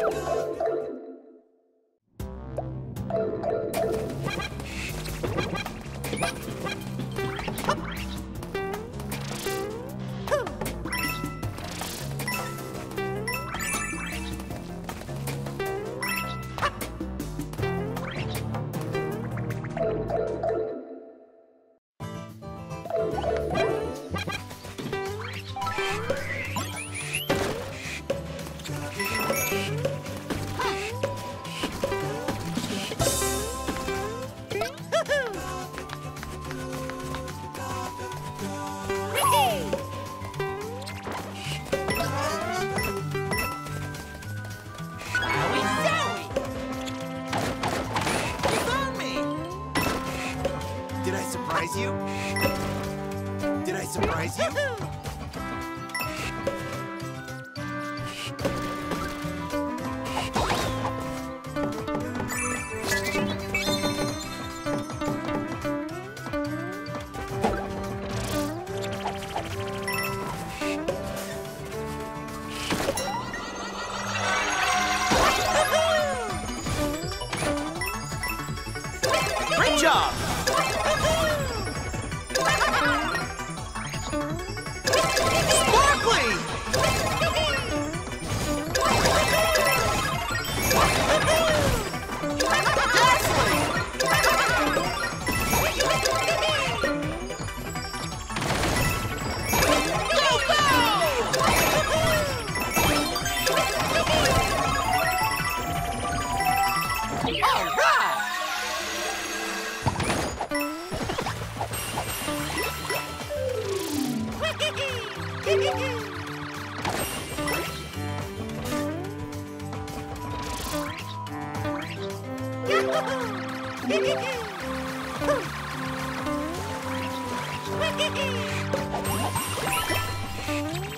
you surprise you? Did I surprise you? Great job! Wee-hee-hee!